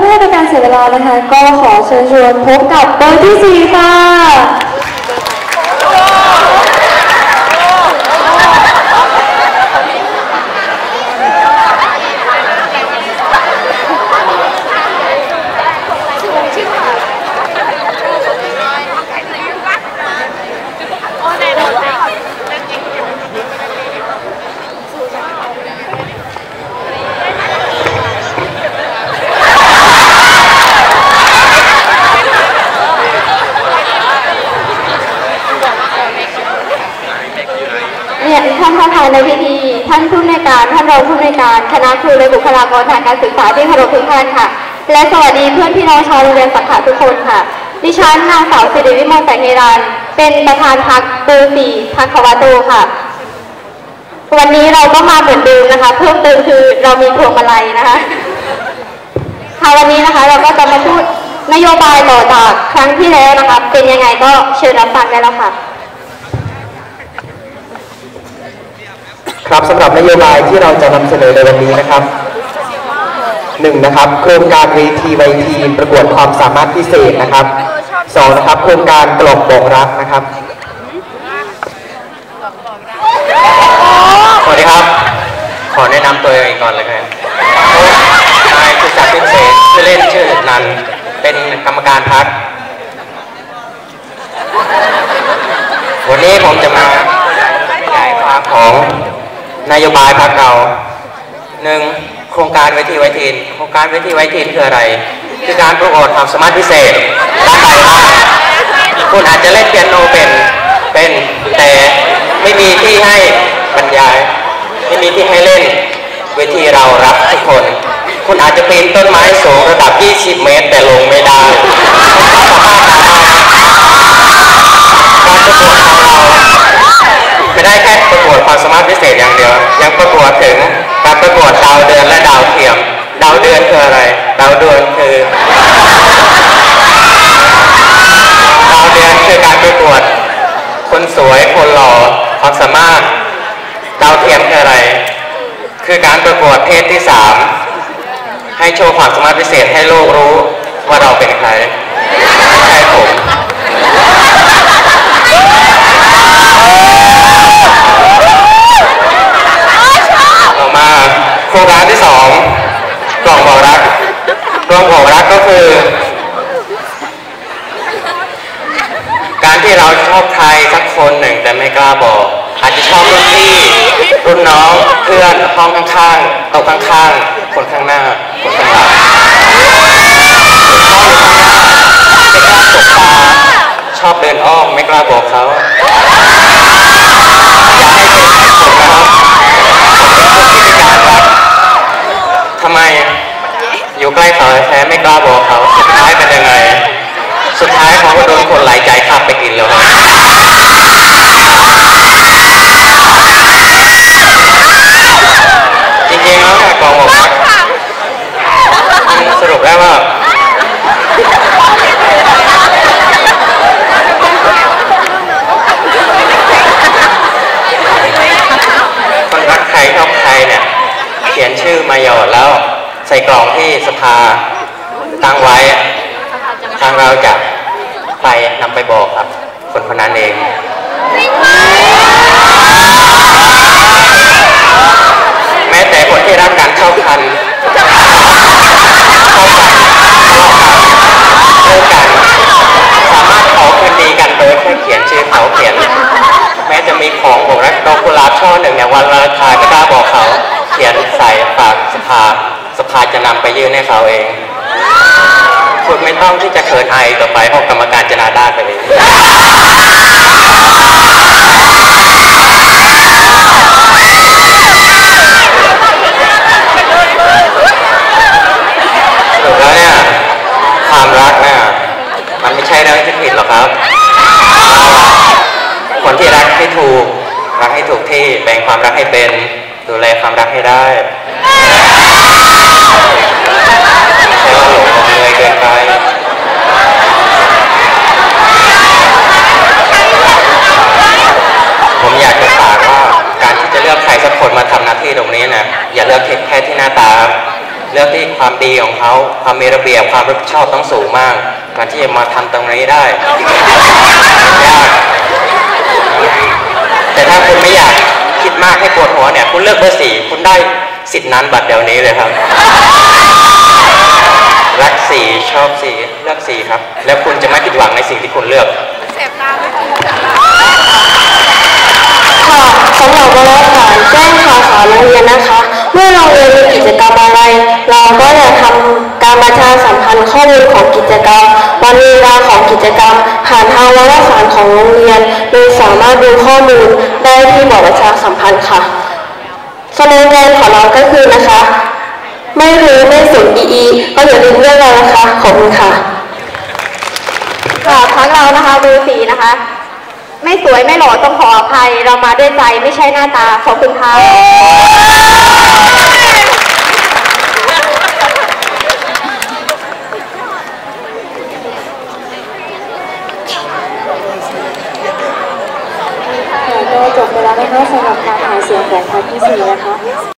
พื่อไม่ให้เป็นการเสียเวลานะคะ ก็ขอเชิญชวนพบกับเบอร์ที่สี่ค่ะ เนี่ยท่านประธานในพิธี ท่านผู้ในการ ท่านรองผู้ในการ คณะครูและบุคลากรทางการศึกษาที่เคารพทุกท่านค่ะ และสวัสดีเพื่อนพี่น้องชาวโรงเรียนสังขะทุกคนค่ะ ดิฉันนางสาวสิริวิมลแสงเฮรันเป็นประธานพักเบอร์สี่พักขวาโตค่ะ วันนี้เราก็มาเหมือนเดิมนะคะ เพิ่มเติมคือเรามีพวงมาลัยนะคะค่ะวันนี้นะคะเราก็จะมาพูดนโยบายต่อจากครั้งที่แล้วนะคะ เป็นยังไงก็เชิญรับฟังได้แล้วค่ะ ครับสำหรับนโยบายที่เราจะนำเสนอในวันนี้นะครับหนึ่งนะครับโครงการเวทีไวทีมประกวดความสามารถพิเศษนะครับสองนะครับโครงการกล่องบอกรักนะครับสวัสดีครับ ขอแนะนำตัวเองก่อนเลยครับนายกุศักดิ์พิเศษชื่อเล่นชื่อนันเป็นกรรมการพักวันนี้ผมจะมาขยายความของ นโยบายพักเราหนึ่งโครงการเวทีไวทีนโครงการเวทีไวทีนคืออะไร คือการประกวดความสามารถพิเศษด้านใดบ้างคุณอาจจะเล่นเปียโนเป็นเป็นแต่ไม่มีที่ให้บรรยาย ไม่มีที่ให้เล่นเวทีเรารับทุกคน คุณอาจจะปีนต้นไม้สูงระดับ 20 เมตร แต่ลงไม่ได้ วดเพศที่สามให้โชว์ความสามารถพิเศษให้โลกรู้ว่าเราเป็นใครไม่ใช่ผม ต่อมาโครงการที่สองกล่องบอกรักกล่องบอกรักก็คือ การที่เราชอบใครสักคนหนึ่งแต่ไม่กล้าบอก อาจจะชอบรุ่นพี่รุ่นน้องเพื่อน ห้องข้างๆโต๊ะข้างๆ คนข้างหน้า คนข้างหลังชอบอยู่ข้างหน้าไม่กล้าสบตาชอบเดินอ้อมไม่กล้าบอกเขาอย่าให้เป็นแบบผมนะครับทำไมอยู่ใกล้เขาแท้ไม่กล้าบอกเขา สุดท้ายเป็นยังไง สุดท้ายเขาก็โดนคนหลายใจขับไปกินแล้วครับจริงๆแล้วเนี่ยกองบอกรักสรุปได้ว่า คนรักใครชอบใครเนี่ย เขียนชื่อมาหยอดแล้ว ใส่กล่องที่ สภาตั้งไว้ทางเราจะไปนำไปบอกครับ คนคนนั้นเอง แม้แต่คนที่รักกันชอบกันชอบกันทะเลาะกันเลิกกัน สามารถขอคืนดีกันโดยแค่เขียนชื่อเขาเขียน แม้จะมีของบอกรักดอกกุหลาบช่อหนึ่งเนี่ยวันละทายไม่กล้าบอกเขา เขียนใส่ฝากสภา สภาจะนำไปยื่นให้เขาเอง คุณไม่ต้องที่จะ เขินอายต่อไปเพราะกรรมการจะนาด้านไปเองสรุปแล้วเนี่ยความรักเนี่ยมันไม่ใช่เรื่องที่ผิดหรอกครับ คนที่รักให้ถูก รักให้ถูกที่แบ่งความรักให้เป็น ดูแลความรักให้ได้ไม่ใช่ว่าหลงงมงายเกินไป ผมอยากจะฝากว่าการที่จะเลือกใครสักคนมาทำหน้าที่ตรงนี้นะอย่าเลือกแค่ที่หน้าตาครับเลือกที่ ความดีของเขาความมีระเบียบความรับผิดชอบต้องสูงมากการที่จะมาทำตรงนี้ได้ยากแต่ถ้าคุณไม่อยากคิดมากให้ปวดหัวเนี่ย คุณเลือกเบอร์สี่คุณได้สิทธินั้นบัตรเดี๋ยวนี้เลยครับรักสีชอบสีเลือกสีครับ แล้วคุณจะไม่ผิดหวังในสิ่งที่คุณเลือกค่ะสำหรับวารสารแจ้งข่าวสารโรงเรียนนะคะ เมื่อโรงเรียนมี โรงเรียน โดยสามารถดูข้อมูลได้ที่บอร์ดประชาสัมพันธ์ค่ะสโลแกนของเราก็คือนะคะ ไม่รู้ไม่สุดอีอีก็อย่าลืมเรื่องเรานะคะขอบคุณค่ะทั้งเรานะคะเบอร์สีนะคะ ไม่สวยไม่หล่อต้องขออภัยเรามาด้วยใจไม่ใช่หน้าตาขอบคุณค่ะ จบไปแล้วนะคะสำหรับการหาเสียงของพรรคที่สี่นะคะ